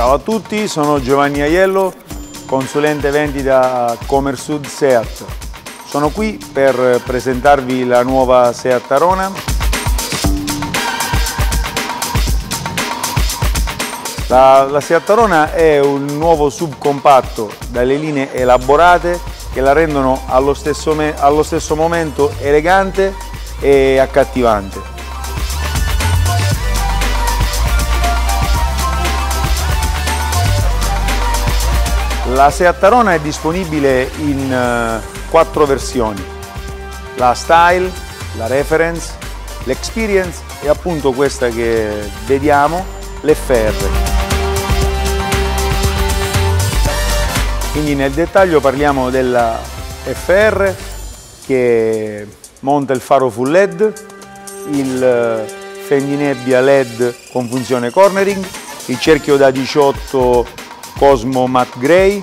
Ciao a tutti, sono Giovanni Aiello, consulente vendita Comersud Seat. Sono qui per presentarvi la nuova Seat Arona. La, la Seat Arona è un nuovo subcompatto dalle linee elaborate che la rendono allo stesso, allo stesso momento elegante e accattivante. La Seat Arona è disponibile in uh, quattro versioni, la Style, la Reference, l'Experience e appunto questa che vediamo, l'FR. Quindi nel dettaglio parliamo della FR che monta il faro full LED, il eh, fendinebbia LED con funzione cornering, il cerchio da 18 Cosmo Matte Grey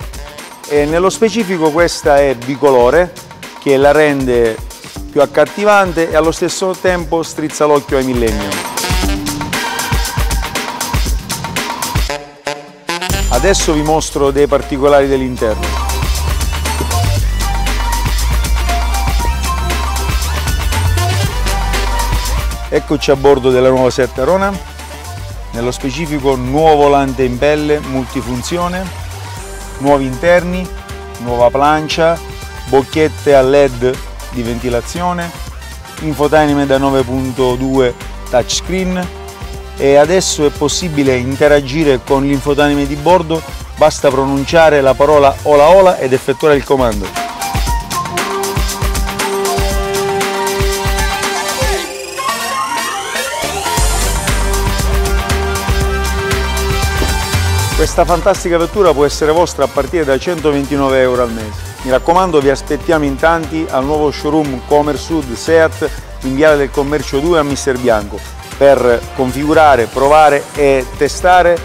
e nello specifico questa è bicolore che la rende più accattivante e allo stesso tempo strizza l'occhio ai millennium. Adesso vi mostro dei particolari dell'interno. Eccoci a bordo della nuova Seat Arona nello specifico nuovo volante in pelle multifunzione, nuovi interni, nuova plancia, bocchette a led di ventilazione, infotainment da 9.2 touchscreen e adesso è possibile interagire con l'infotainment di bordo, basta pronunciare la parola ola ola ed effettuare il comando. Questa fantastica vettura può essere vostra a partire da 129 euro al mese. Mi raccomando vi aspettiamo in tanti al nuovo showroom Comer Sud Seat in Viale del Commercio 2 a Mister Bianco per configurare, provare e testare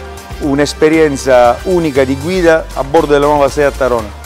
un'esperienza unica di guida a bordo della nuova Seat Arona.